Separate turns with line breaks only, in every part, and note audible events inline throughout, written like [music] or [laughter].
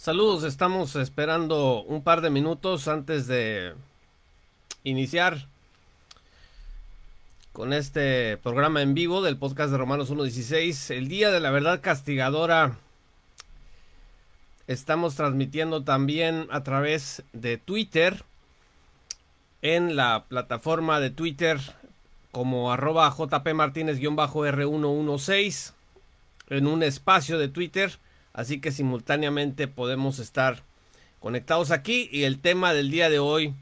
Saludos, estamos esperando un par de minutos antes de iniciar con este programa en vivo del podcast de Romanos 1.16. El Día de la Verdad Castigadora. Estamos transmitiendo también a través de Twitter. En la plataforma de Twitter como arroba jpmartínez-r116. En un espacio de Twitter. Así que simultáneamente podemos estar conectados aquí. Y el tema del día de hoy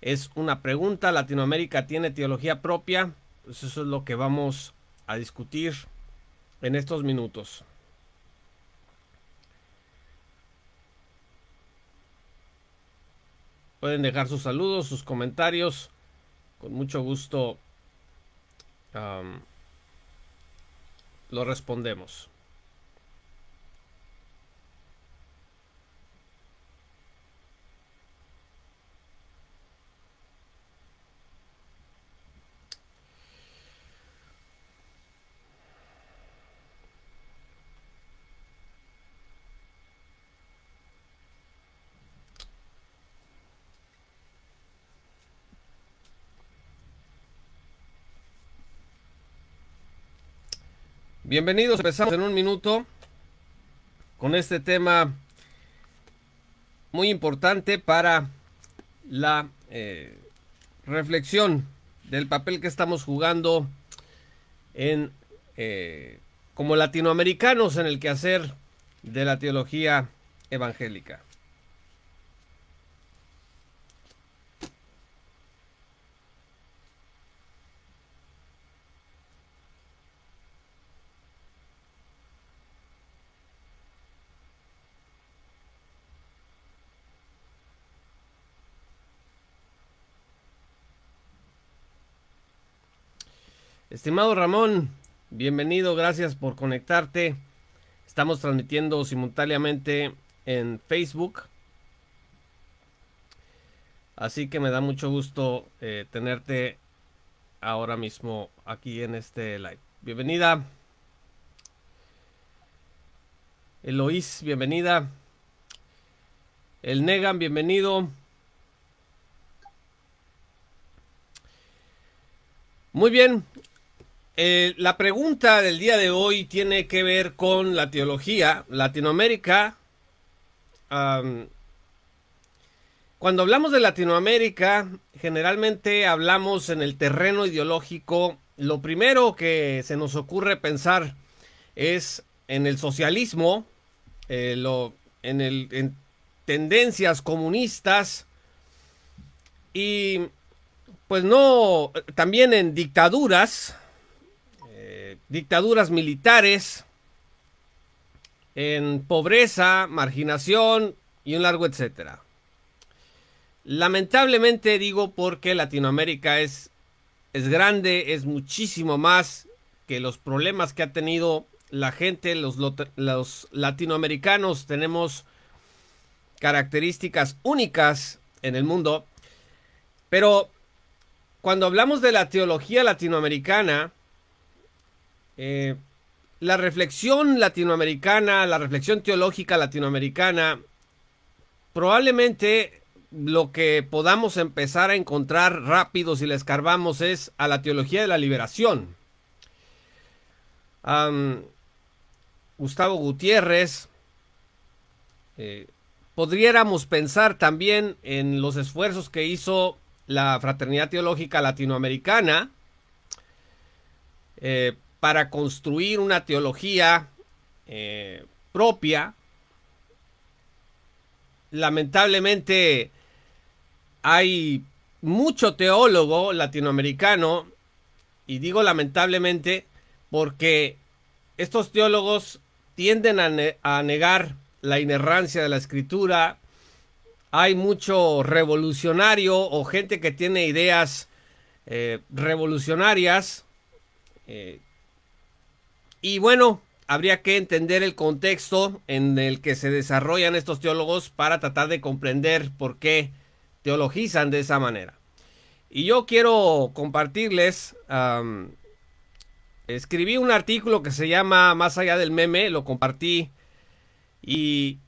es una pregunta. ¿Latinoamérica tiene teología propia? Pues eso es lo que vamos a discutir en estos minutos. Pueden dejar sus saludos, sus comentarios. Con mucho gusto um, lo respondemos. Bienvenidos, empezamos en un minuto con este tema muy importante para la eh, reflexión del papel que estamos jugando en eh, como latinoamericanos en el quehacer de la teología evangélica. Estimado Ramón, bienvenido, gracias por conectarte. Estamos transmitiendo simultáneamente en Facebook. Así que me da mucho gusto eh, tenerte ahora mismo aquí en este live. Bienvenida. Eloís, bienvenida. El Negan, bienvenido. Muy bien, eh, la pregunta del día de hoy tiene que ver con la teología. Latinoamérica. cuando hablamos de Latinoamérica, generalmente hablamos en el terreno ideológico. Lo primero que se nos ocurre pensar es en el socialismo, eh, en, en tendencias comunistas y pues no, también en dictaduras dictaduras militares, en pobreza, marginación y un largo etcétera. Lamentablemente digo porque Latinoamérica es, es grande, es muchísimo más que los problemas que ha tenido la gente, los, los latinoamericanos tenemos características únicas en el mundo, pero cuando hablamos de la teología latinoamericana, eh, la reflexión latinoamericana, la reflexión teológica latinoamericana, probablemente lo que podamos empezar a encontrar rápido si la escarbamos es a la teología de la liberación. Gustavo Gutiérrez, eh, podríamos pensar también en los esfuerzos que hizo la Fraternidad Teológica Latinoamericana eh, para construir una teología eh, propia. Lamentablemente hay mucho teólogo latinoamericano, y digo lamentablemente porque estos teólogos tienden a, negar la inerrancia de la escritura, hay mucho revolucionario o gente que tiene ideas eh, revolucionarias eh, y bueno, habría que entender el contexto en el que se desarrollan estos teólogos para tratar de comprender por qué teologizan de esa manera. Y yo quiero compartirles, escribí un artículo que se llama Más allá del meme, lo compartí y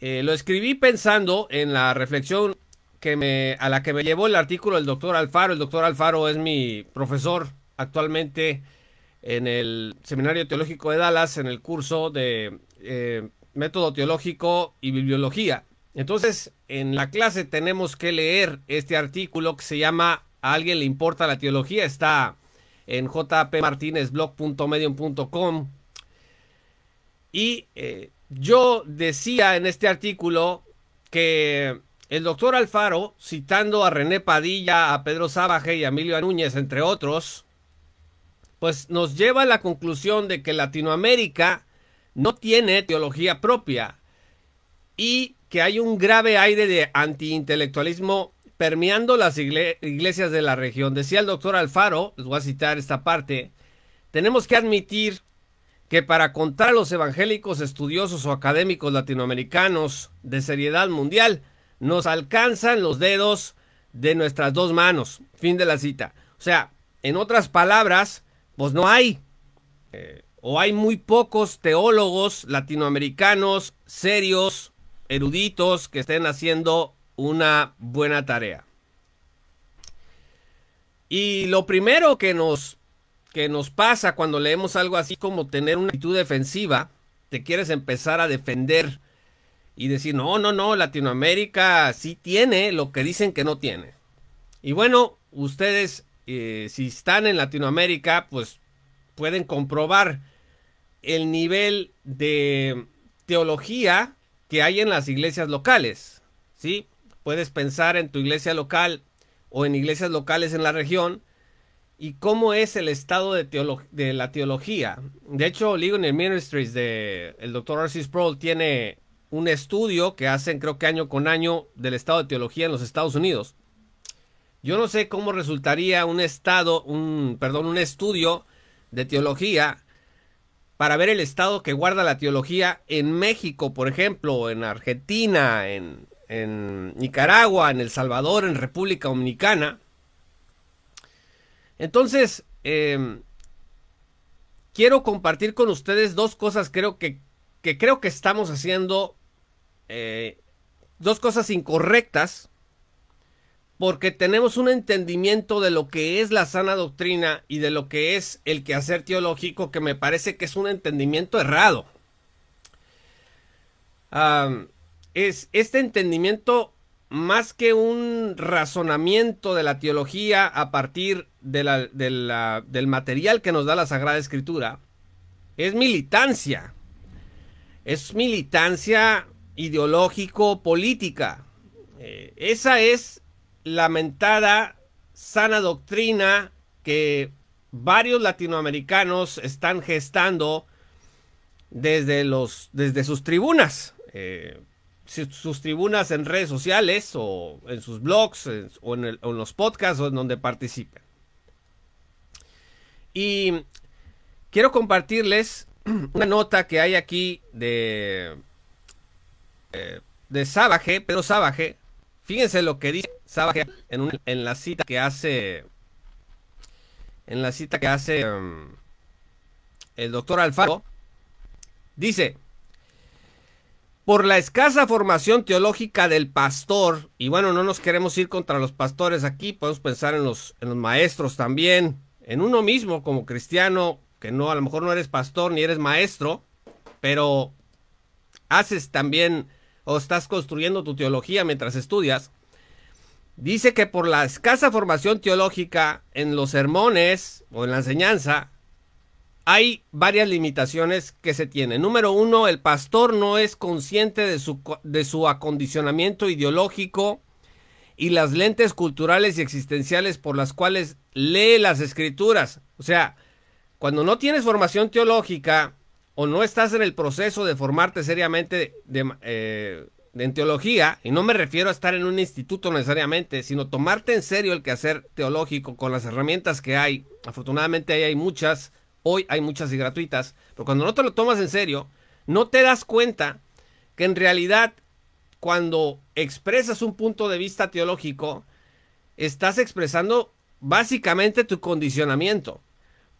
eh, lo escribí pensando en la reflexión que me, a la que me llevó el artículo del doctor Alfaro. El doctor Alfaro es mi profesor actualmente en el Seminario Teológico de Dallas, en el curso de eh, Método Teológico y Bibliología. Entonces, en la clase tenemos que leer este artículo que se llama ¿A alguien le importa la teología? Está en jpmartinezblog.medium.com. Y eh, yo decía en este artículo que el doctor Alfaro, citando a René Padilla, a Pedro Sábaje y a Emilio Núñez, entre otros, pues nos lleva a la conclusión de que Latinoamérica no tiene teología propia y que hay un grave aire de antiintelectualismo permeando las iglesias de la región. Decía el doctor Alfaro, les voy a citar esta parte, tenemos que admitir que para contar a los evangélicos estudiosos o académicos latinoamericanos de seriedad mundial, nos alcanzan los dedos de nuestras dos manos. Fin de la cita. O sea, en otras palabras, pues no hay, eh, o hay muy pocos teólogos latinoamericanos serios, eruditos, que estén haciendo una buena tarea. Y lo primero que nos, que nos pasa cuando leemos algo así como tener una actitud defensiva, te quieres empezar a defender y decir, no, no, no, Latinoamérica sí tiene lo que dicen que no tiene. Y bueno, ustedes, eh, si están en Latinoamérica, pues pueden comprobar el nivel de teología que hay en las iglesias locales. ¿sí? Puedes pensar en tu iglesia local o en iglesias locales en la región y cómo es el estado de, la teología. De hecho, Legal Ministries de el Dr. R.C. Sproul tiene un estudio que hacen creo que año con año del estado de teología en los Estados Unidos. Yo no sé cómo resultaría un estado, un, perdón, un estudio de teología para ver el estado que guarda la teología en México, por ejemplo, en Argentina, en, Nicaragua, en El Salvador, en República Dominicana. Entonces, em, quiero compartir con ustedes dos cosas creo que, que creo que estamos haciendo eh, dos cosas incorrectas porque tenemos un entendimiento de lo que es la sana doctrina y de lo que es el quehacer teológico que me parece que es un entendimiento errado. es este entendimiento más que un razonamiento de la teología a partir del material que nos da la Sagrada Escritura, es militancia. Es militancia ideológico-política. Eh, esa es lamentada sana doctrina que varios latinoamericanos están gestando desde, los, desde sus tribunas. Eh, sus tribunas en redes sociales o en sus blogs o, en los podcasts o en donde participen. Y quiero compartirles [clears throat] una nota que hay aquí de eh, de Sabaje, Pedro Sabaje. Fíjense lo que dice Sabaje en, la cita que hace. En la cita que hace um, el doctor Alfaro. Dice. Por la escasa formación teológica del pastor, y bueno, no nos queremos ir contra los pastores aquí, podemos pensar en los, en los maestros también, en uno mismo como cristiano, que no, a lo mejor no eres pastor ni eres maestro, pero haces también o estás construyendo tu teología mientras estudias, dice que por la escasa formación teológica en los sermones o en la enseñanza, hay varias limitaciones que se tienen. Número uno, el pastor no es consciente de su, de su acondicionamiento ideológico y las lentes culturales y existenciales por las cuales lee las escrituras. O sea, cuando no tienes formación teológica, o no estás en el proceso de formarte seriamente de, eh, en teología, y no me refiero a estar en un instituto necesariamente, sino tomarte en serio el quehacer teológico con las herramientas que hay. Afortunadamente ahí hay muchas, hoy hay muchas y gratuitas, pero cuando no te lo tomas en serio, no te das cuenta que en realidad cuando expresas un punto de vista teológico, estás expresando básicamente tu condicionamiento.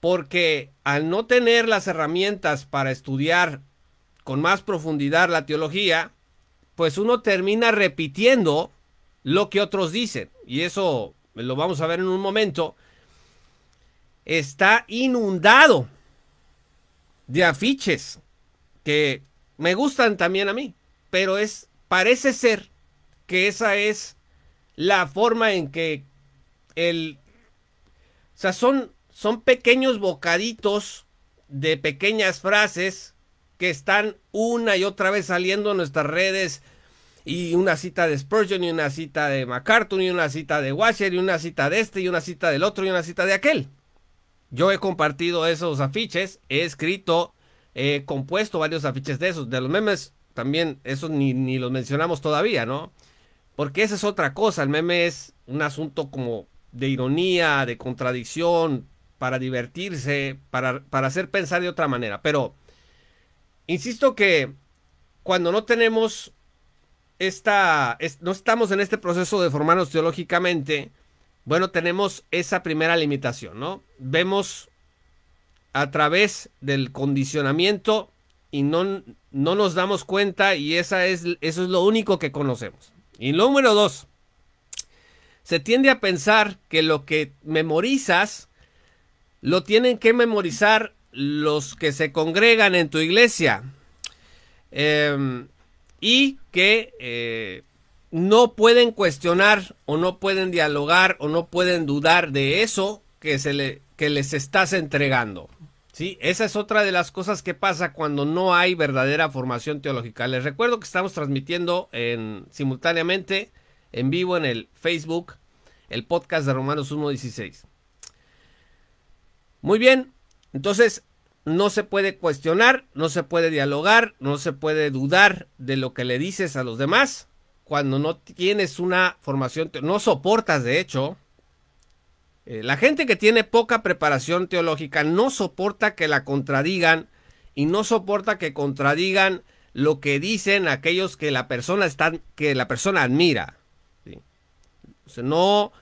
Porque al no tener las herramientas para estudiar con más profundidad la teología, pues uno termina repitiendo lo que otros dicen. Y eso lo vamos a ver en un momento. Está inundado de afiches que me gustan también a mí, pero es parece ser que esa es la forma en que el o sea, son son pequeños bocaditos de pequeñas frases que están una y otra vez saliendo en nuestras redes y una cita de Spurgeon y una cita de MacArthur y una cita de Washer y una cita de este y una cita del otro y una cita de aquel. Yo he compartido esos afiches, he escrito, he compuesto varios afiches de esos. De los memes también, esos ni, ni los mencionamos todavía, ¿no? Porque esa es otra cosa, el meme es un asunto como de ironía, de contradicción, para divertirse, para, para hacer pensar de otra manera. Pero, insisto que cuando no tenemos esta, no estamos en este proceso de formarnos teológicamente, bueno, tenemos esa primera limitación, ¿no? Vemos a través del condicionamiento y no, no nos damos cuenta y esa es, eso es lo único que conocemos. Y número dos, se tiende a pensar que lo que memorizas lo tienen que memorizar los que se congregan en tu iglesia. Em, y que eh, no pueden cuestionar o no pueden dialogar o no pueden dudar de eso que, se le, que les estás entregando. ¿Sí? Esa es otra de las cosas que pasa cuando no hay verdadera formación teológica. Les recuerdo que estamos transmitiendo en, simultáneamente en vivo en el Facebook el podcast de Romanos 1.16. Muy bien, entonces no se puede cuestionar, no se puede dialogar, no se puede dudar de lo que le dices a los demás cuando no tienes una formación, no soportas de hecho. Eh, la gente que tiene poca preparación teológica no soporta que la contradigan y no soporta que contradigan lo que dicen aquellos que la persona está, que la persona admira. no,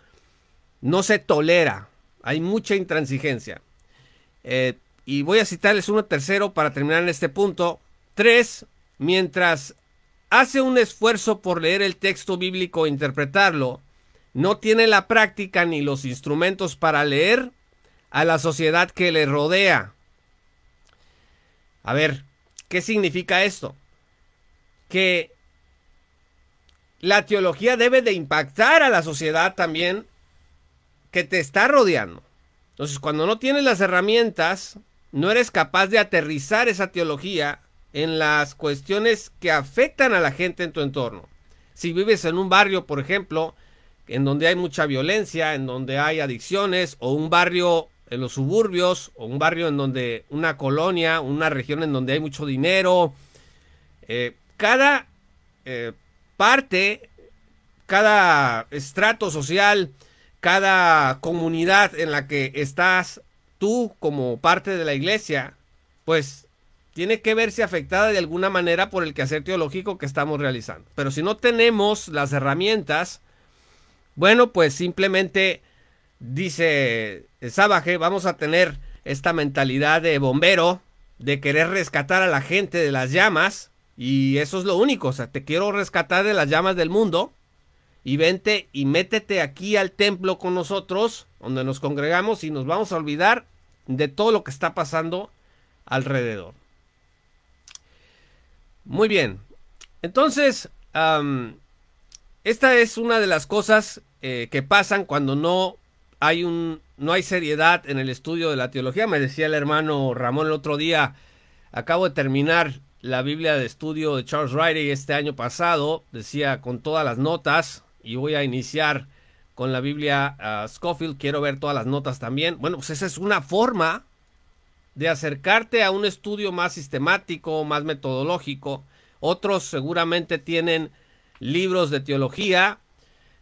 no se tolera. Hay mucha intransigencia. Eh, y voy a citarles uno tercero para terminar en este punto. Tres, mientras hace un esfuerzo por leer el texto bíblico e interpretarlo, no tiene la práctica ni los instrumentos para leer a la sociedad que le rodea. A ver, ¿qué significa esto? Que la teología debe de impactar a la sociedad también que te está rodeando. Entonces, cuando no tienes las herramientas, no eres capaz de aterrizar esa teología en las cuestiones que afectan a la gente en tu entorno. Si vives en un barrio, por ejemplo, en donde hay mucha violencia, en donde hay adicciones, o un barrio en los suburbios, o un barrio en donde una colonia, una región en donde hay mucho dinero, eh, cada eh, parte, cada estrato social, cada comunidad en la que estás tú como parte de la iglesia, pues tiene que verse afectada de alguna manera por el quehacer teológico que estamos realizando. Pero si no tenemos las herramientas, bueno, pues simplemente dice Sabaje, vamos a tener esta mentalidad de bombero, de querer rescatar a la gente de las llamas, y eso es lo único, o sea, te quiero rescatar de las llamas del mundo, y vente y métete aquí al templo con nosotros, donde nos congregamos, y nos vamos a olvidar de todo lo que está pasando alrededor. Muy bien. Entonces, esta es una de las cosas eh, que pasan cuando no hay un no hay seriedad en el estudio de la teología. Me decía el hermano Ramón el otro día, acabo de terminar la Biblia de estudio de Charles Riley este año pasado, decía con todas las notas y voy a iniciar con la Biblia Scofield, quiero ver todas las notas también. Bueno, pues esa es una forma de acercarte a un estudio más sistemático, más metodológico. Otros seguramente tienen libros de teología,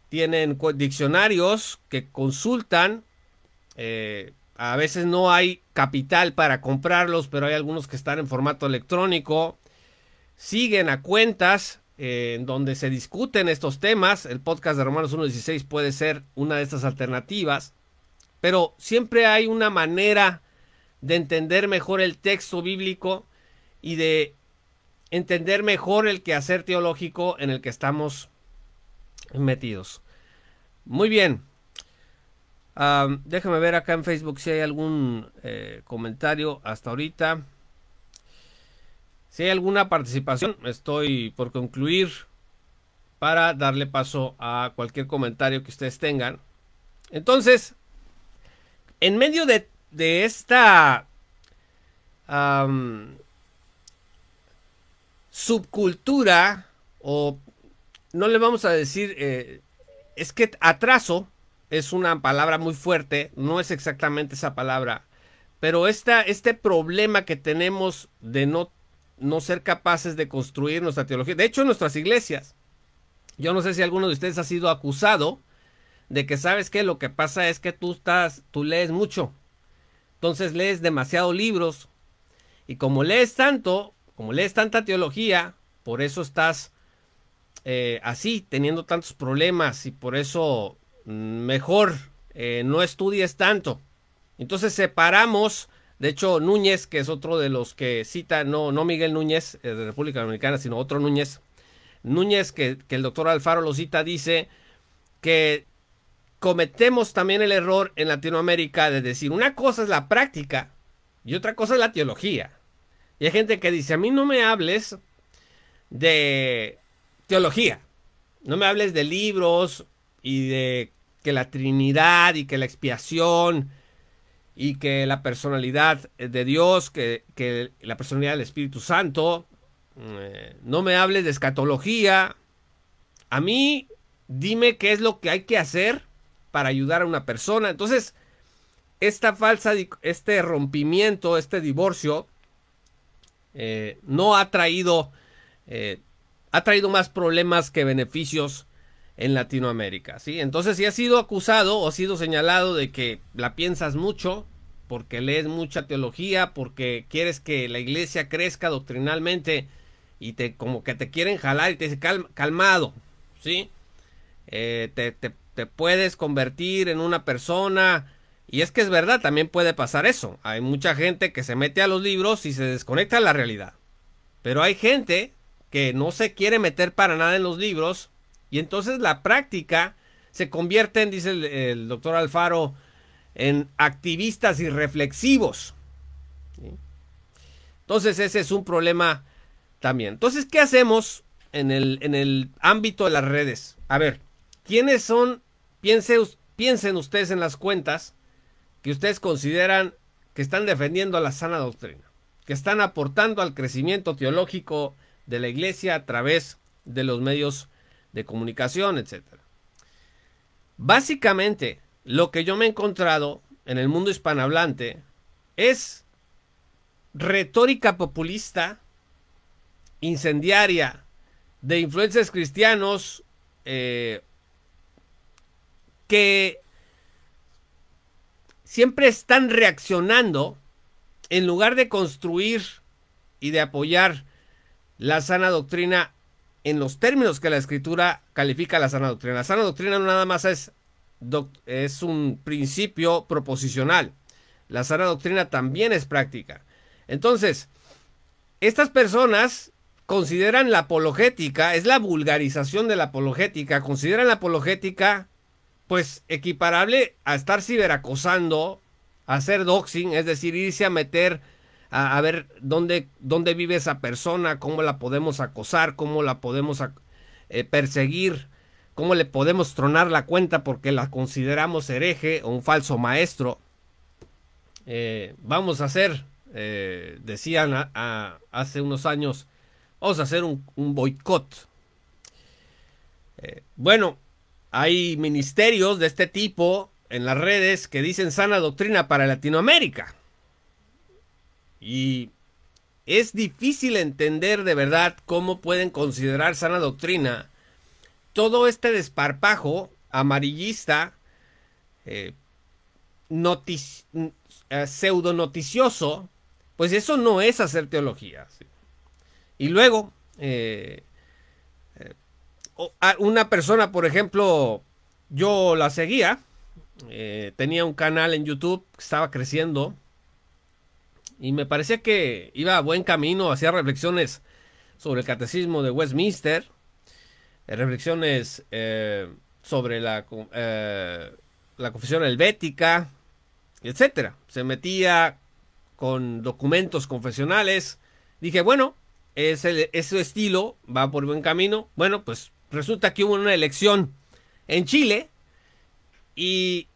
tienen diccionarios que consultan. Eh, a veces no hay capital para comprarlos, pero hay algunos que están en formato electrónico. Siguen a cuentas en donde se discuten estos temas. El podcast de Romanos 1.16 puede ser una de estas alternativas. Pero siempre hay una manera de entender mejor el texto bíblico y de entender mejor el quehacer teológico en el que estamos metidos. Muy bien. déjame ver acá en Facebook si hay algún eh, comentario hasta ahorita. Si hay alguna participación, estoy por concluir para darle paso a cualquier comentario que ustedes tengan. Entonces, en medio de, esta subcultura, o no le vamos a decir, eh, es que atraso es una palabra muy fuerte, no es exactamente esa palabra, pero esta, este problema que tenemos de no no ser capaces de construir nuestra teología. De hecho, en nuestras iglesias, yo no sé si alguno de ustedes ha sido acusado de que sabes que lo que pasa es que tú estás, tú lees mucho. Entonces lees demasiado libros y como lees tanto, como lees tanta teología, por eso estás eh, así, teniendo tantos problemas y por eso mm, mejor eh, no estudies tanto. Entonces separamos de hecho, Núñez, que es otro de los que cita, no, no Miguel Núñez eh, de República Dominicana, sino otro Núñez. Núñez, que, que el doctor Alfaro lo cita, dice que cometemos también el error en Latinoamérica de decir una cosa es la práctica y otra cosa es la teología. Y hay gente que dice, a mí no me hables de teología, no me hables de libros y de que la Trinidad y que la expiación y que la personalidad de Dios, que, la personalidad del Espíritu Santo, eh, no me hables de escatología. A mí, dime qué es lo que hay que hacer para ayudar a una persona. Entonces, esta falsa, este rompimiento, este divorcio, eh, no ha traído, eh, ha traído más problemas que beneficios en Latinoamérica, ¿sí? Entonces, si has sido acusado o sido señalado de que la piensas mucho, porque lees mucha teología, porque quieres que la iglesia crezca doctrinalmente y te como que te quieren jalar y te dice calmado, ¿sí? Eh, te, te puedes convertir en una persona y es que es verdad, también puede pasar eso. Hay mucha gente que se mete a los libros y se desconecta de la realidad. Pero hay gente que no se quiere meter para nada en los libros y entonces la práctica se convierte en, dice el, doctor Alfaro, en activistas y reflexivos. Entonces ese es un problema también. Entonces, ¿qué hacemos en el, en el ámbito de las redes? A ver, ¿quiénes son? Piense, piensen ustedes en las cuentas que ustedes consideran que están defendiendo la sana doctrina, que están aportando al crecimiento teológico de la iglesia a través de los medios de comunicación, etcétera. Básicamente, lo que yo me he encontrado en el mundo hispanohablante es retórica populista, incendiaria, de influencias cristianos eh, que siempre están reaccionando en lugar de construir y de apoyar la sana doctrina en los términos que la escritura califica la sana doctrina. La sana doctrina no nada más es, es un principio proposicional. La sana doctrina también es práctica. Entonces, estas personas consideran la apologética, es la vulgarización de la apologética, consideran la apologética pues equiparable a estar ciberacosando, a hacer doxing, es decir, irse a meter a, ver dónde, dónde vive esa persona, cómo la podemos acosar, cómo la podemos eh, perseguir, cómo le podemos tronar la cuenta porque la consideramos hereje o un falso maestro. Eh, vamos a hacer, eh, decían hace unos años, vamos a hacer un, un boicot. bueno, hay ministerios de este tipo en las redes que dicen sana doctrina para Latinoamérica. Y es difícil entender de verdad cómo pueden considerar sana doctrina todo este desparpajo amarillista, eh, eh, pseudo noticioso, pues eso no es hacer teología. Y luego, eh, una persona, por ejemplo, yo la seguía, tenía un canal en YouTube que estaba creciendo y me parecía que iba a buen camino, hacía reflexiones sobre el catecismo de Westminster, eh, reflexiones eh, sobre la, la confesión helvética, etcétera. Se metía con documentos confesionales. Dije, bueno, ese, ese estilo va por buen camino. Bueno, pues resulta que hubo una elección en Chile y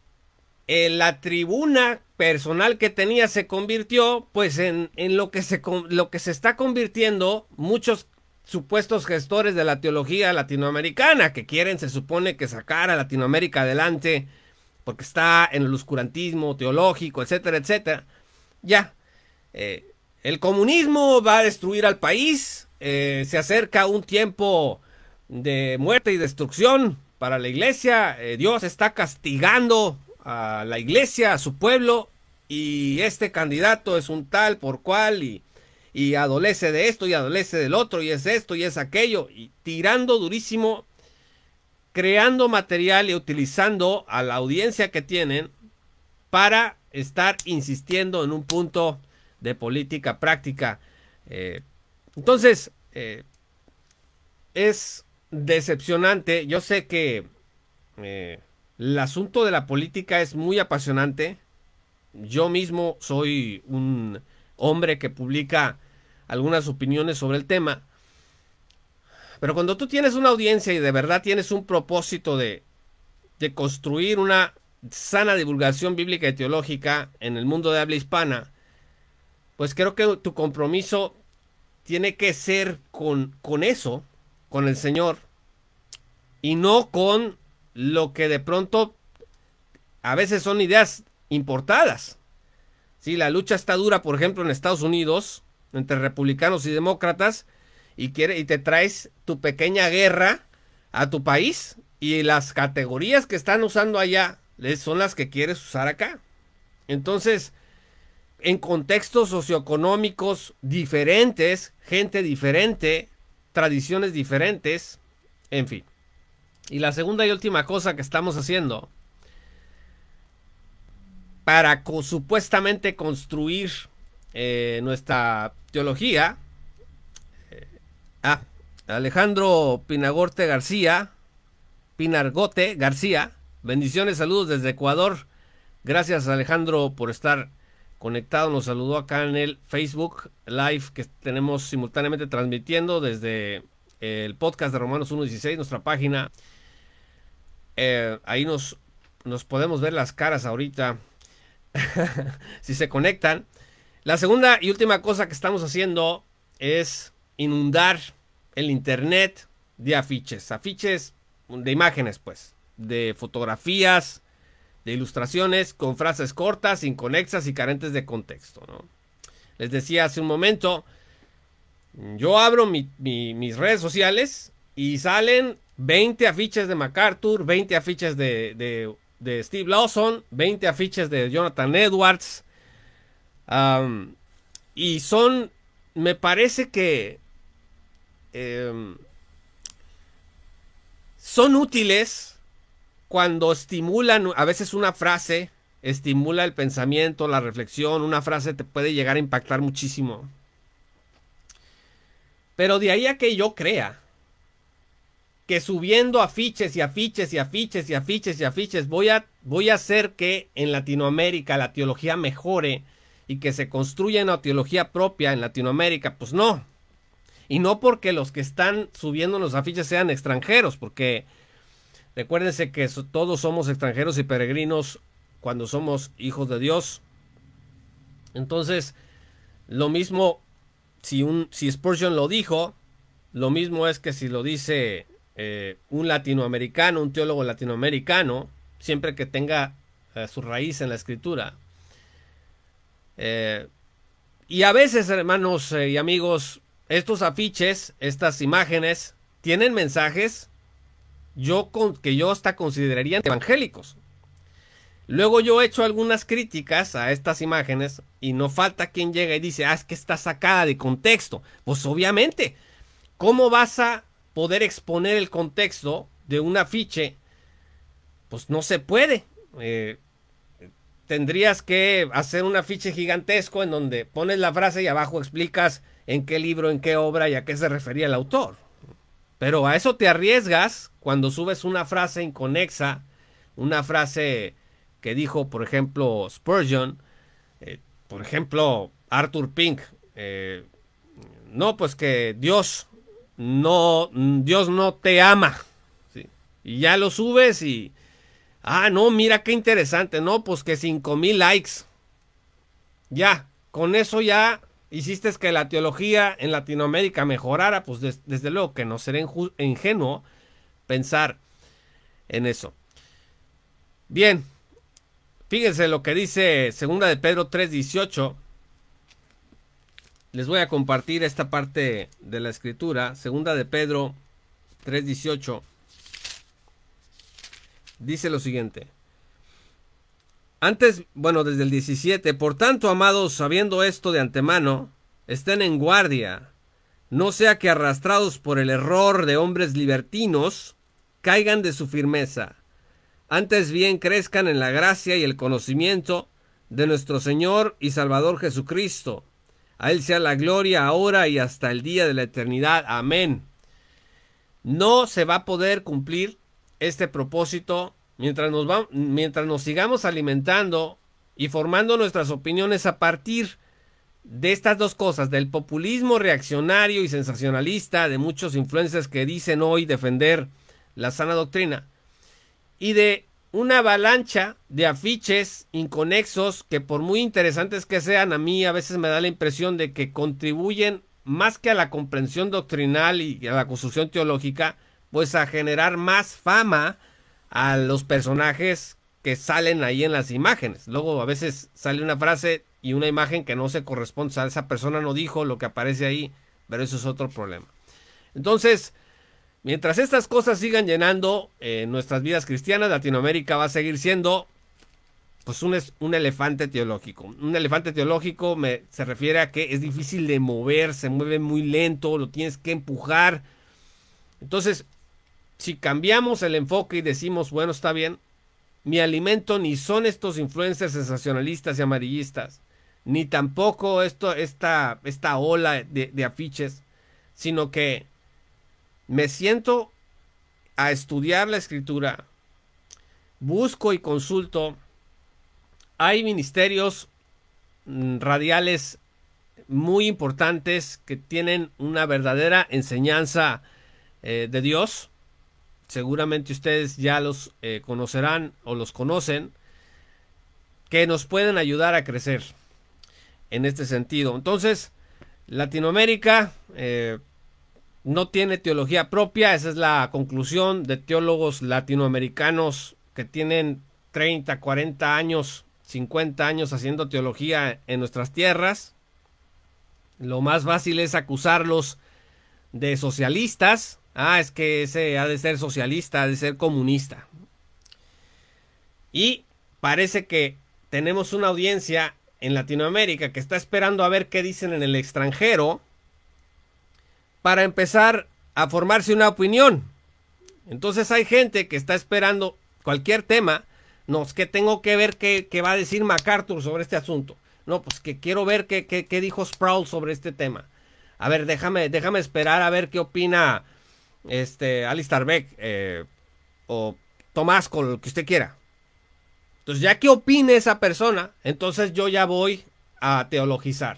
la tribuna personal que tenía se convirtió pues en, en lo, que se, lo que se está convirtiendo muchos supuestos gestores de la teología latinoamericana que quieren se supone que sacar a Latinoamérica adelante porque está en el oscurantismo teológico, etcétera, etcétera. Ya, eh, el comunismo va a destruir al país, eh, se acerca un tiempo de muerte y destrucción para la iglesia, eh, Dios está castigando a la iglesia, a su pueblo, y este candidato es un tal por cual, y, y adolece de esto y adolece del otro, y es esto y es aquello, y tirando durísimo creando material y utilizando a la audiencia que tienen para estar insistiendo en un punto de política práctica. Eh, entonces, eh, es decepcionante. Yo sé que eh, el asunto de la política es muy apasionante. Yo mismo soy un hombre que publica algunas opiniones sobre el tema. Pero cuando tú tienes una audiencia y de verdad tienes un propósito de, de construir una sana divulgación bíblica y teológica en el mundo de habla hispana, pues creo que tu compromiso tiene que ser con, con eso, con el Señor, y no con lo que de pronto a veces son ideas importadas. Si la lucha está dura, por ejemplo, en Estados Unidos, entre republicanos y demócratas, y, quiere, y te traes tu pequeña guerra a tu país y las categorías que están usando allá son las que quieres usar acá. Entonces, en contextos socioeconómicos diferentes, gente diferente, tradiciones diferentes, en fin. Y la segunda y última cosa que estamos haciendo para supuestamente construir eh, nuestra teología Ah, Alejandro Pinagorte García, Pinargote García, bendiciones, saludos desde Ecuador. Gracias Alejandro por estar conectado. Nos saludó acá en el Facebook Live que tenemos simultáneamente transmitiendo desde el podcast de Romanos 1.16, nuestra página. Eh, ahí nos, nos podemos ver las caras ahorita. [laughs] si se conectan. La segunda y última cosa que estamos haciendo es inundar el internet de afiches, afiches de imágenes, pues, de fotografías, de ilustraciones con frases cortas, inconexas y carentes de contexto. Les decía hace un momento, yo abro mis redes sociales y salen 20 afiches de MacArthur, 20 afiches de, Steve Lawson, 20 afiches de Jonathan Edwards. y son, me parece que Em, son útiles cuando estimulan a veces una frase, estimula el pensamiento, la reflexión, una frase te puede llegar a impactar muchísimo. Pero de ahí a que yo crea que subiendo afiches y afiches y afiches y afiches y afiches voy a, voy a hacer que en Latinoamérica la teología mejore y que se construya una teología propia en Latinoamérica, pues no. Y no porque los que están subiendo los afiches sean extranjeros, porque recuérdense que todos somos extranjeros y peregrinos cuando somos hijos de Dios. Entonces, lo mismo, si, un, si Spurgeon lo dijo, lo mismo es que si lo dice eh, un latinoamericano, un teólogo latinoamericano, siempre que tenga eh, su raíz en la escritura. Eh, y a veces, hermanos y amigos, estos afiches, estas imágenes, tienen mensajes yo que yo hasta consideraría evangélicos. Luego yo he hecho algunas críticas a estas imágenes y no falta quien llega y dice, ah, es que está sacada de contexto. Pues obviamente, ¿cómo vas a poder exponer el contexto de un afiche? Pues no se puede. Eh, tendrías que hacer un afiche gigantesco en donde pones la frase y abajo explicas en qué libro, en qué obra y a qué se refería el autor. Pero a eso te arriesgas cuando subes una frase inconexa, una frase que dijo, por ejemplo, Spurgeon, eh, por ejemplo, Arthur Pink, eh, no, pues que Dios no, Dios no te ama. Y ya lo subes y, ah, no, mira qué interesante, no, pues que cinco mil likes. Ya, con eso ya hiciste que la teología en Latinoamérica mejorara, pues desde luego que no será ingenuo pensar en eso. Bien, fíjense lo que dice segunda de Pedro 3:18. Les voy a compartir esta parte de la escritura, segunda de Pedro 3:18. Dice lo siguiente: antes, bueno, desde el 17, por tanto, amados, sabiendo esto de antemano, estén en guardia, no sea que arrastrados por el error de hombres libertinos, caigan de su firmeza, antes bien crezcan en la gracia y el conocimiento de nuestro Señor y Salvador Jesucristo. A Él sea la gloria ahora y hasta el día de la eternidad. Amén. No se va a poder cumplir este propósito mientras nos, mientras nos sigamos alimentando y formando nuestras opiniones a partir de estas dos cosas, del populismo reaccionario y sensacionalista de muchos influencers que dicen hoy defender la sana doctrina, y de una avalancha de afiches inconexos que por muy interesantes que sean, a mí a veces me da la impresión de que contribuyen más que a la comprensión doctrinal y a la construcción teológica, pues a generar más fama a los personajes que salen ahí en las imágenes. Luego a veces sale una frase y una imagen que no se corresponde. O sea, esa persona no dijo lo que aparece ahí, pero eso es otro problema. Entonces, mientras estas cosas sigan llenando eh, nuestras vidas cristianas, Latinoamérica va a seguir siendo pues un, elefante teológico. Un elefante teológico se refiere a que es difícil de mover, se mueve muy lento, lo tienes que empujar. Entonces, si cambiamos el enfoque y decimos, bueno, está bien, mi alimento ni son estos influencers sensacionalistas y amarillistas, ni tampoco esto, esta, esta ola de afiches, sino que me siento a estudiar la escritura, busco y consulto. Hay ministerios mm, radiales muy importantes que tienen una verdadera enseñanza eh, de Dios seguramente ustedes ya los eh, conocerán o los conocen, que nos pueden ayudar a crecer en este sentido. Entonces, Latinoamérica eh, no tiene teología propia, esa es la conclusión de teólogos latinoamericanos que tienen 30, 40 años, 50 años haciendo teología en nuestras tierras. Lo más fácil es acusarlos de socialistas, Ah, es que ese ha de ser socialista, ha de ser comunista. Y parece que tenemos una audiencia en Latinoamérica que está esperando a ver qué dicen en el extranjero para empezar a formarse una opinión. Entonces hay gente que está esperando cualquier tema. No, es que tengo que ver qué, va a decir MacArthur sobre este asunto. No, pues que quiero ver qué, qué, dijo Sproul sobre este tema. A ver, déjame, déjame esperar a ver qué opina este, Alistair Beck eh, o Tomás, con lo que usted quiera. Entonces, ya que opine esa persona, entonces yo ya voy a teologizar.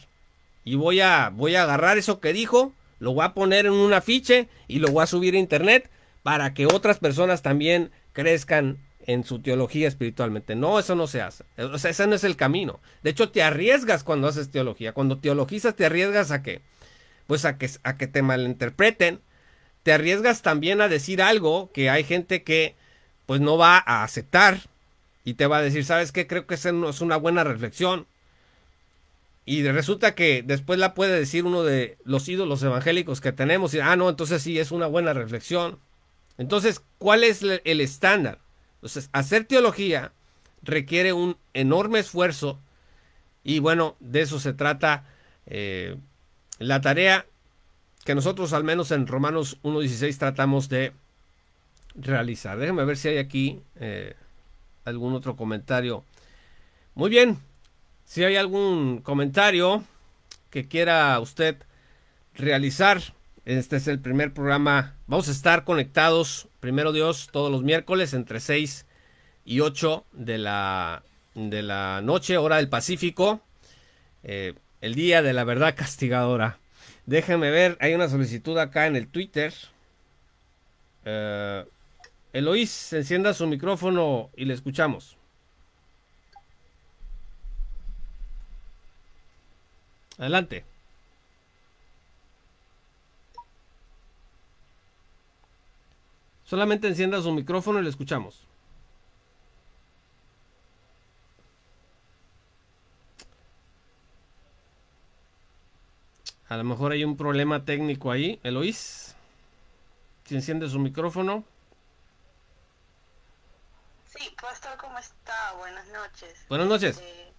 Y voy a, voy a agarrar eso que dijo, lo voy a poner en un afiche y lo voy a subir a internet para que otras personas también crezcan en su teología espiritualmente. No, eso no se hace. O sea, ese no es el camino. De hecho, te arriesgas cuando haces teología. Cuando teologizas, te arriesgas a que, pues a que, a que te malinterpreten, te arriesgas también a decir algo que hay gente que pues no va a aceptar y te va a decir, ¿sabes qué? Creo que esa no es una buena reflexión. Y resulta que después la puede decir uno de los ídolos evangélicos que tenemos y, ah, no, entonces sí es una buena reflexión. Entonces, ¿cuál es el estándar? Entonces, hacer teología requiere un enorme esfuerzo y bueno, de eso se trata eh, la tarea que nosotros al menos en Romanos 1.16 tratamos de realizar. Déjenme ver si hay aquí eh, algún otro comentario. Muy bien, si hay algún comentario que quiera usted realizar. Este es el primer programa. Vamos a estar conectados, primero Dios, todos los miércoles entre 6 y 8 de la, de la noche, hora del Pacífico. Eh, el día de la verdad castigadora. Déjenme ver, hay una solicitud acá en el Twitter. Eh, Eloís, encienda su micrófono y le escuchamos. Adelante. Solamente encienda su micrófono y le escuchamos. A lo mejor hay un problema técnico ahí. Eloís, si enciende su micrófono.
Sí, Pastor, ¿cómo está? Buenas noches.
Buenas noches. Eh,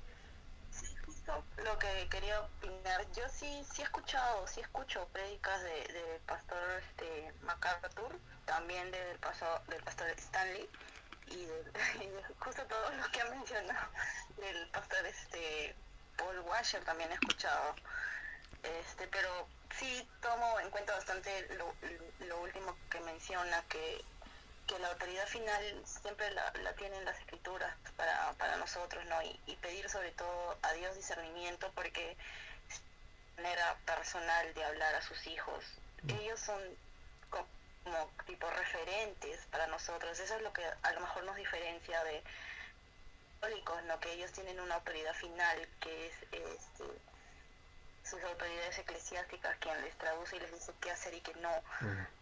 sí, justo lo que quería Yo sí, sí he escuchado, sí escucho prédicas del de pastor este, MacArthur, también del pastor, del pastor Stanley [laughs] y justo todo lo que ha mencionado del pastor este Paul Washer también he escuchado. Este, pero sí tomo en cuenta bastante lo, lo último que menciona, que, que la autoridad final siempre la, la tienen las escrituras para, para nosotros, ¿no? Y, y, pedir sobre todo a Dios discernimiento porque manera personal de hablar a sus hijos. Mm. Ellos son como tipo referentes para nosotros. Eso es lo que a lo mejor nos diferencia de católicos, ¿no? Que ellos tienen una autoridad final que es este, sus autoridades eclesiásticas quien les traduce y les dice qué hacer y qué no.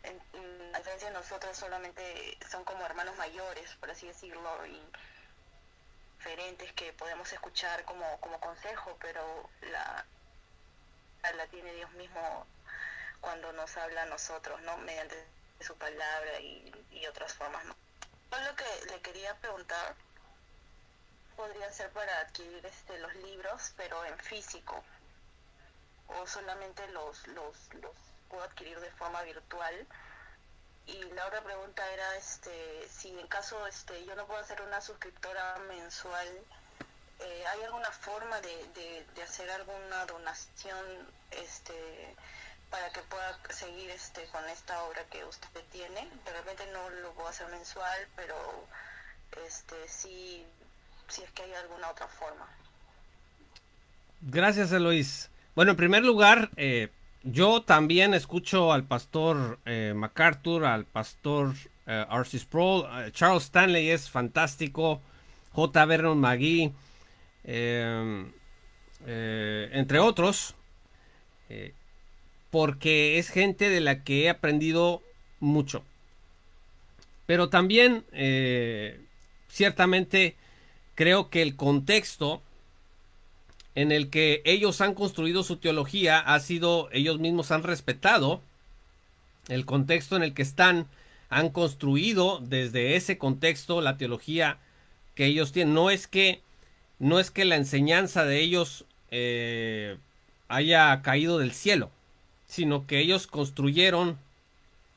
en, a diferencia de nosotros solamente son como hermanos mayores, por así decirlo, y diferentes que podemos escuchar como, como consejo, pero la, la tiene Dios mismo cuando nos habla a nosotros, ¿no? Mediante su palabra y, y otras formas, ¿no? Lo que le quería preguntar podría ser para adquirir este los libros, pero en físico, o solamente los, los, los puedo adquirir de forma virtual. Y la otra pregunta era este si en caso este yo no puedo hacer una suscriptora mensual, eh, ¿hay alguna forma de, de, hacer alguna donación este para que pueda seguir este con esta obra que usted tiene? De repente no lo puedo hacer mensual, pero este sí, si es que hay alguna otra forma.
Gracias, Eloís. Bueno, en primer lugar, eh, yo también escucho al pastor eh, MacArthur, al pastor eh, R.C. Sproul, eh, Charles Stanley es fantástico, J. Vernon McGee, entre otros, porque es gente de la que he aprendido mucho. Pero también, ciertamente, creo que el contexto en el que ellos han construido su teología ha sido, ellos mismos han respetado el contexto en el que están, han construido desde ese contexto la teología que ellos tienen. No es que, no es que la enseñanza de ellos eh, haya caído del cielo, sino que ellos construyeron,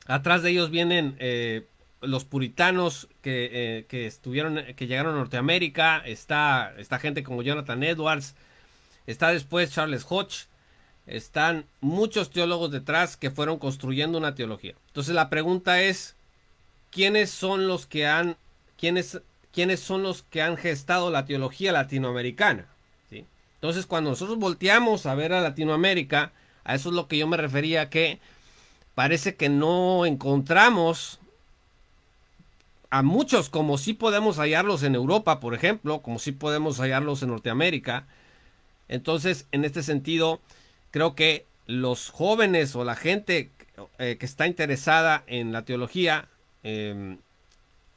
atrás de ellos vienen eh, los puritanos que, eh, que, estuvieron, que llegaron a Norteamérica, está, gente como Jonathan Edwards, Está después Charles Hodge. Están muchos teólogos detrás que fueron construyendo una teología. Entonces la pregunta es, ¿quiénes son los que han, quiénes, quiénes son los que han gestado la teología latinoamericana? ¿Sí? Entonces cuando nosotros volteamos a ver a Latinoamérica, a eso es lo que yo me refería, que parece que no encontramos a muchos como si podemos hallarlos en Europa, por ejemplo, como si podemos hallarlos en Norteamérica, entonces, en este sentido, creo que los jóvenes o la gente eh, que está interesada en la teología, em,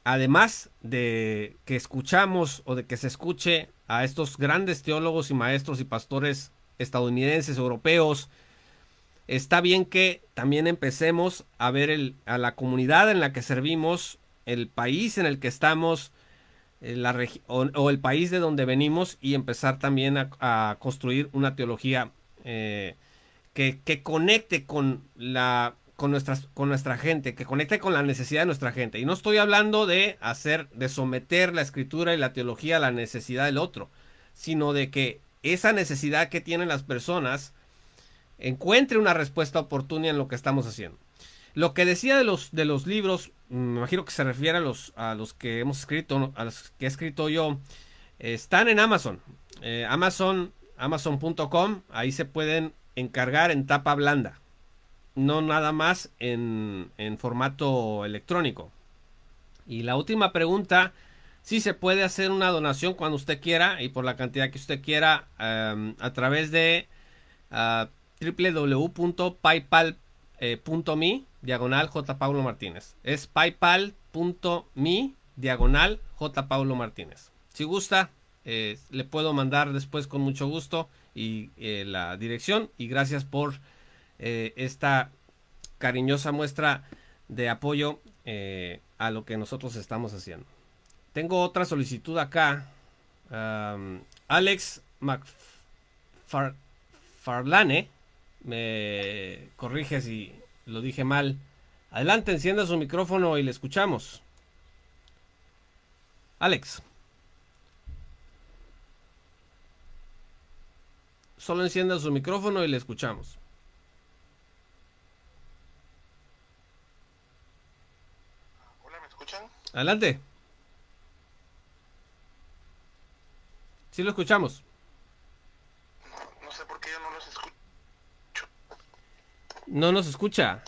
además de que escuchamos o de que se escuche a estos grandes teólogos y maestros y pastores estadounidenses, europeos, está bien que también empecemos a ver a la comunidad en la que servimos, el país en el que estamos, eh, la o, o, el país de donde venimos y empezar también a, construir una teología eh, que, conecte con la con nuestras con nuestra gente que conecte con la necesidad de nuestra gente y no estoy hablando de hacer de someter la escritura y la teología a la necesidad del otro sino de que esa necesidad que tienen las personas encuentre una respuesta oportuna en lo que estamos haciendo. Lo que decía de los, de los libros, me imagino que se refiere a los, a los que hemos escrito, a los que he escrito yo, están en Amazon. Eh, Amazon, amazon.com, ahí se pueden encargar en tapa blanda, no nada más en, en formato electrónico. Y la última pregunta, si se puede hacer una donación cuando usted quiera y por la cantidad que usted quiera em, a través de uh, diagonal J. Paulo Martínez. Es paypal.me diagonal J. Paulo Martínez. Si gusta, eh, le puedo mandar después con mucho gusto y eh, la dirección y gracias por eh, esta cariñosa muestra de apoyo a lo que nosotros estamos haciendo. Tengo otra solicitud acá. Alex McFarlane me corrige si lo dije mal. Adelante, encienda su micrófono y le escuchamos. Alex. Solo encienda su micrófono y le escuchamos.
Hola, ¿me escuchan?
Adelante. Sí lo escuchamos.
No, sé por qué yo no los escucho.
No nos escucha.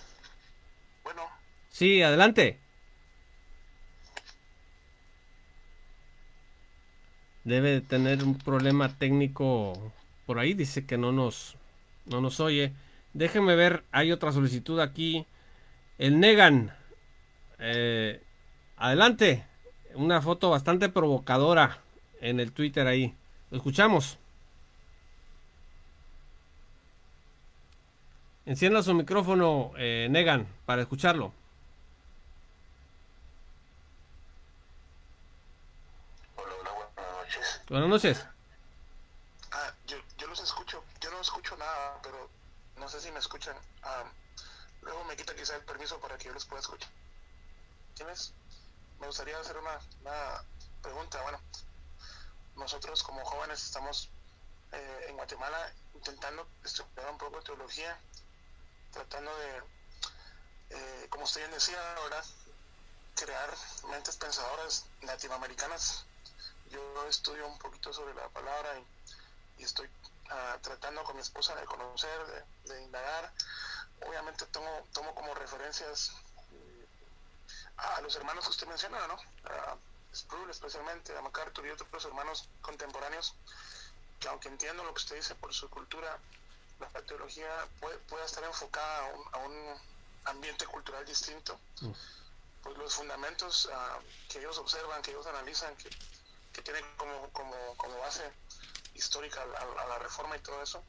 Bueno.
Sí, adelante. Debe tener un problema técnico por ahí dice que no nos, no nos oye. Déjenme ver, hay otra solicitud aquí. El Negan. Eh, adelante. Una foto bastante provocadora en el Twitter ahí. Lo escuchamos. Encienda su micrófono, eh, Negan, para escucharlo.
Hola, hola, buenas noches.
Buenas noches.
no sé si me escuchan. Ah, luego me quita quizá el permiso para que yo les pueda escuchar. ¿Tienes? Me gustaría hacer una, pregunta. Bueno, nosotros como jóvenes estamos eh, en Guatemala intentando estudiar un poco de teología, tratando de, eh, como usted bien decía, ahora crear mentes pensadoras latinoamericanas. Yo estudio un poquito sobre la palabra y estoy tratando con mi esposa de conocer, de, indagar. Obviamente tomo, tomo como referencias a los hermanos que usted menciona, ¿no? A Sproul especialmente, a MacArthur y otros hermanos contemporáneos, que aunque entiendo lo que usted dice por su cultura, la teología puede, puede estar enfocada a un, ambiente cultural distinto. Mm. Pues los fundamentos ah, que ellos observan, que ellos analizan, que, que tienen como, como, como base histórica a, la reforma y todo eso.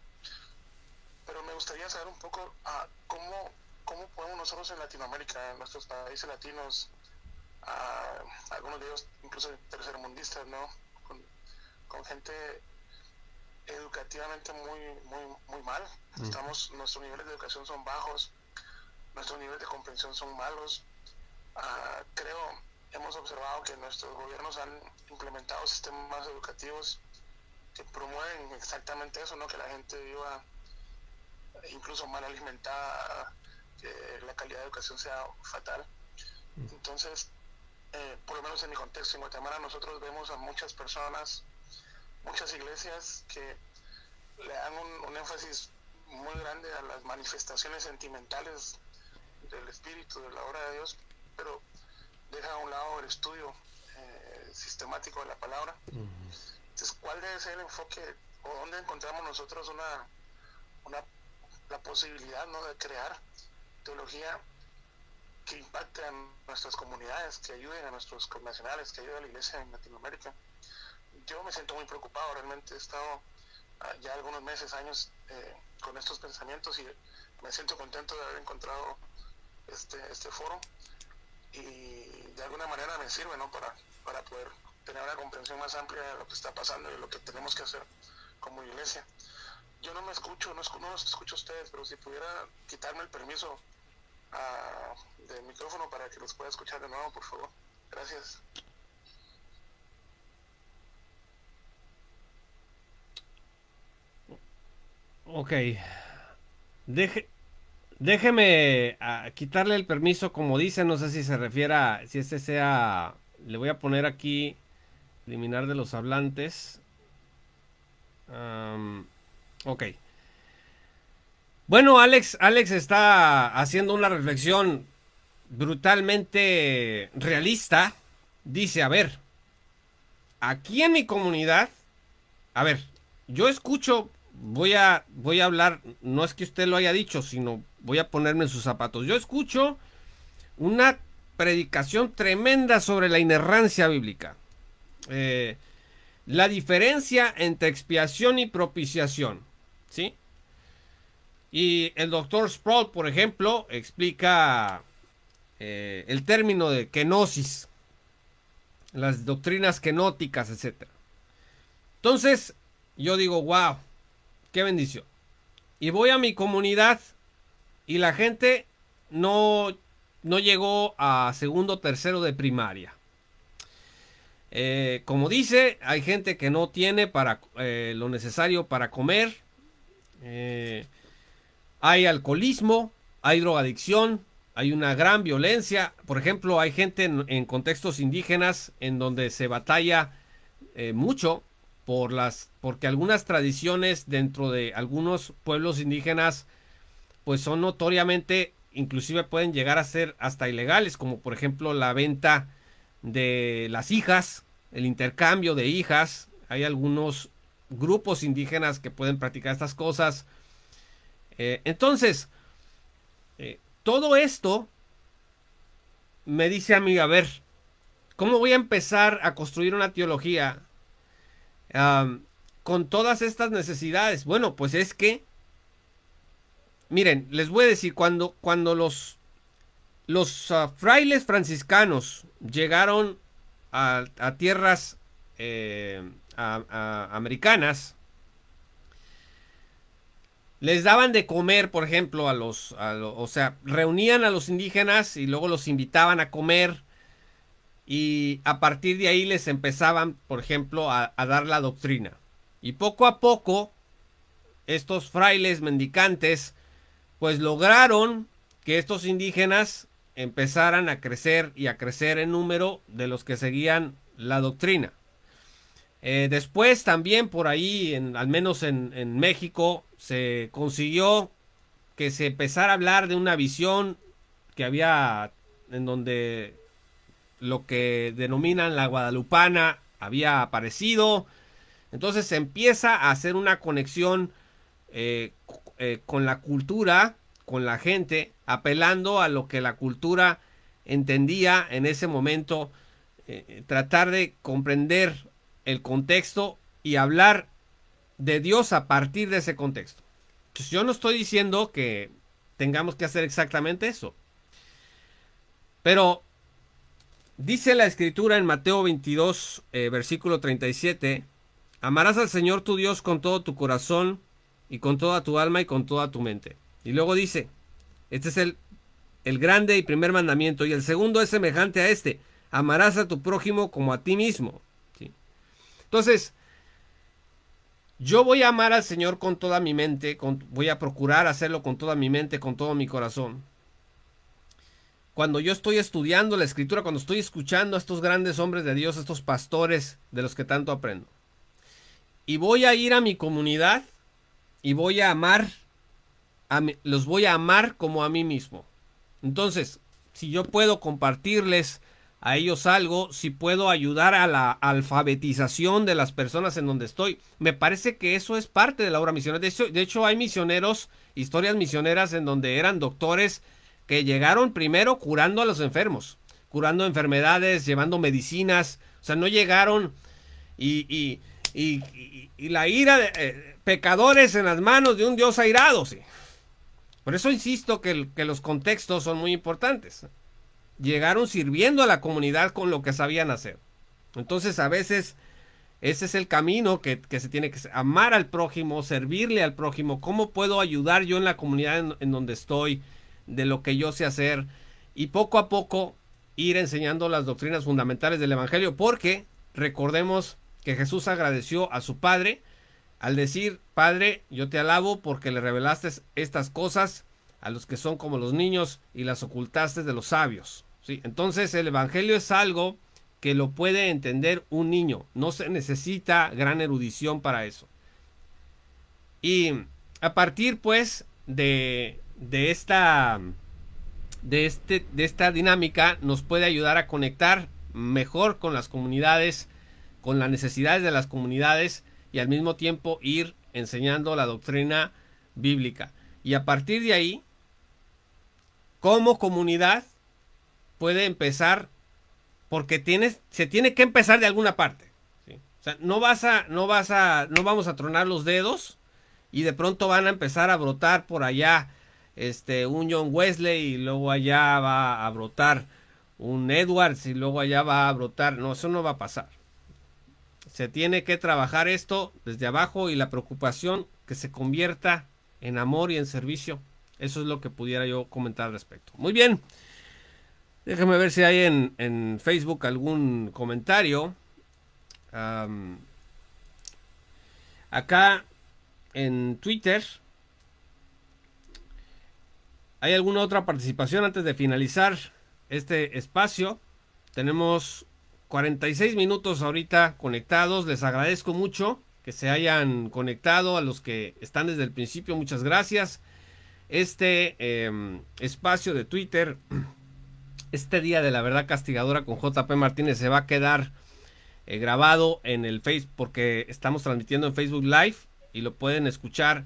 Pero me gustaría saber un poco a ah, cómo, cómo podemos nosotros en Latinoamérica, en nuestros países latinos, ah, algunos de ellos incluso tercermundistas, ¿no? Con, con gente educativamente muy, muy, muy mal. Mm. Estamos, nuestros niveles de educación son bajos, nuestros niveles de comprensión son malos. Uh, creo, hemos observado que nuestros gobiernos han implementado sistemas educativos que promueven exactamente eso, ¿no? Que la gente viva incluso mal alimentada, que la calidad de educación sea fatal. Mm. Entonces, eh, por lo menos en mi contexto, en Guatemala nosotros vemos a muchas personas, muchas iglesias que le dan un, énfasis muy grande a las manifestaciones sentimentales del Espíritu, de la obra de Dios, pero deja a un lado el estudio eh, sistemático de la palabra. Entonces, ¿cuál debe ser el enfoque o dónde encontramos nosotros una, una la posibilidad ¿no? de crear teología que impacte a nuestras comunidades, que ayuden a nuestros connacionales, que ayuden a la iglesia en Latinoamérica? Yo me siento muy preocupado, realmente he estado ah, ya algunos meses, años eh, con estos pensamientos y me siento contento de haber encontrado este, este foro y de alguna manera me sirve ¿no? para, para poder tener una comprensión más amplia de lo que está pasando y de lo que tenemos que hacer como iglesia. Yo no me escucho, no, no los escucho a ustedes, pero si pudiera quitarme el permiso del micrófono para que los pueda escuchar de nuevo, por favor. Gracias.
Ok. Deje, déjeme ah, quitarle el permiso, como dice, no sé si se refiere si este sea, le voy a poner aquí, eliminar de los hablantes. ok. Bueno, Alex, Alex está haciendo una reflexión brutalmente realista. Dice, a ver, aquí en mi comunidad, a ver, yo escucho, voy a, voy a hablar, no es que usted lo haya dicho, sino voy a ponerme en sus zapatos. Yo escucho una predicación tremenda sobre la inerrancia bíblica. Eh, la diferencia entre expiación y propiciación. ¿Sí? Y el doctor Sproul, por ejemplo, explica eh, el término de kenosis, las doctrinas kenóticas, etc. Entonces, yo digo, wow, qué bendición. Y voy a mi comunidad y la gente no, no llegó a segundo tercero de primaria. Eh, como dice, hay gente que no tiene para eh, lo necesario para comer. Hay alcoholismo, hay drogadicción, hay una gran violencia. Por ejemplo, hay gente en, contextos indígenas en donde se batalla mucho por las, porque algunas tradiciones dentro de algunos pueblos indígenas, pues son notoriamente, inclusive pueden llegar a ser hasta ilegales, como por ejemplo la venta de las hijas, el intercambio de hijas. Hay algunos grupos indígenas que pueden practicar estas cosas. Eh, entonces, eh, todo esto me dice a mí, a ver, ¿cómo voy a empezar a construir una teología con todas estas necesidades? Bueno, pues es que, miren, les voy a decir, cuando, cuando los, los ah, frailes franciscanos llegaron a, tierras eh, americanas, les daban de comer, por ejemplo, a los, o sea, reunían a los indígenas y luego los invitaban a comer y a partir de ahí les empezaban, por ejemplo, a, a dar la doctrina. Y poco a poco, estos frailes mendicantes, pues lograron que estos indígenas empezaran a crecer y a crecer en número de los que seguían la doctrina. Eh, después también por ahí, en, al menos en, México, se consiguió que se empezara a hablar de una visión que había en donde lo que denominan la guadalupana había aparecido. Entonces se empieza a hacer una conexión eh, eh, con la cultura con la gente, apelando a lo que la cultura entendía en ese momento, tratar de comprender el contexto y hablar de Dios a partir de ese contexto. yo no estoy diciendo que tengamos que hacer exactamente eso. Pero dice la escritura en Mateo 22, eh, versículo 37, amarás al Señor tu Dios con todo tu corazón y con toda tu alma y con toda tu mente. Y luego dice, este es el, el grande y primer mandamiento. Y el segundo es semejante a este, amarás a tu prójimo como a ti mismo. Entonces, yo voy a amar al Señor con toda mi mente, voy a procurar hacerlo con toda mi mente, con todo mi corazón. Cuando yo estoy estudiando la escritura, cuando estoy escuchando a estos grandes hombres de Dios, estos pastores de los que tanto aprendo. Y voy a ir a mi comunidad y voy a amar los voy a amar como a mí mismo. Entonces, si yo puedo compartirles a ellos algo, si puedo ayudar a la alfabetización de las personas en donde estoy, me parece que eso es parte de la obra misionera. De hecho, hay misioneros, historias misioneras en donde eran doctores que llegaron primero curando a los enfermos, curando enfermedades, llevando medicinas, o sea, no llegaron y, la ira de eh, pecadores en las manos de un Dios airado, sí. Por eso insisto que, los contextos son muy importantes. Llegaron sirviendo a la comunidad con lo que sabían hacer. Entonces a veces ese es el camino que, se tiene que amar al prójimo, servirle al prójimo. ¿Cómo puedo ayudar yo en la comunidad en, donde estoy, de lo que yo sé hacer? Y poco a poco ir enseñando las doctrinas fundamentales del Evangelio. Porque recordemos que Jesús agradeció a su Padre al decir, Padre, yo te alabo porque le revelaste estas cosas a los que son como los niños y las ocultaste de los sabios. Entonces el Evangelio es algo que lo puede entender un niño. No se necesita gran erudición para eso. Y a partir pues de, de esta de, este, de esta dinámica nos puede ayudar a conectar mejor con las comunidades, con las necesidades de las comunidades y al mismo tiempo ir enseñando la doctrina bíblica. Y a partir de ahí, como comunidad, puede empezar, porque tienes, se tiene que empezar de alguna parte. O sea, no vas a, no vas a, no vamos a tronar los dedos y de pronto van a empezar a brotar por allá este, un John Wesley y luego allá va a brotar un Edwards y luego allá va a brotar. No, eso no va a pasar. Se tiene que trabajar esto desde abajo y la preocupación que se convierta en amor y en servicio. Eso es lo que pudiera yo comentar al respecto. Muy bien. Déjame ver si hay en, en Facebook algún comentario. acá en Twitter ¿Hay alguna otra participación antes de finalizar este espacio? Tenemos 46 minutos ahorita conectados. Les agradezco mucho que se hayan conectado. A los que están desde el principio, muchas gracias. Este em, espacio de Twitter, este día de la verdad castigadora con JP Martínez se va a quedar eh, grabado en el Facebook porque estamos transmitiendo en Facebook Live y lo pueden escuchar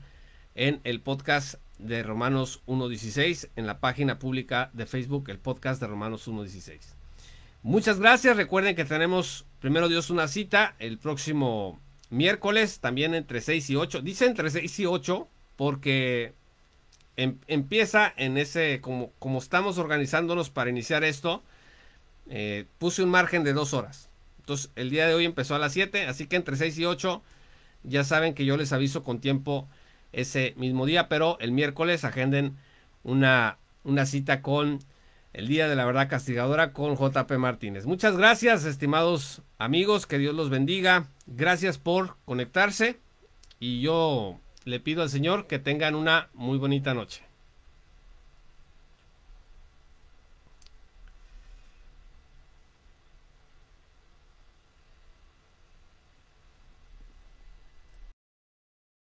en el podcast de Romanos 1.16 en la página pública de Facebook, el podcast de Romanos 1.16. Muchas gracias. Recuerden que tenemos primero Dios una cita el próximo miércoles, también entre 6 y 8. Dice entre 6 y 8 porque em, empieza en ese, como, como estamos organizándonos para iniciar esto, eh, puse un margen de dos horas. Entonces el día de hoy empezó a las 7, así que entre 6 y 8 ya saben que yo les aviso con tiempo ese mismo día, pero el miércoles agenden una, una cita con el Día de la Verdad Castigadora con JP Martínez. Muchas gracias, estimados amigos, que Dios los bendiga. Gracias por conectarse y yo le pido al Señor que tengan una muy bonita noche.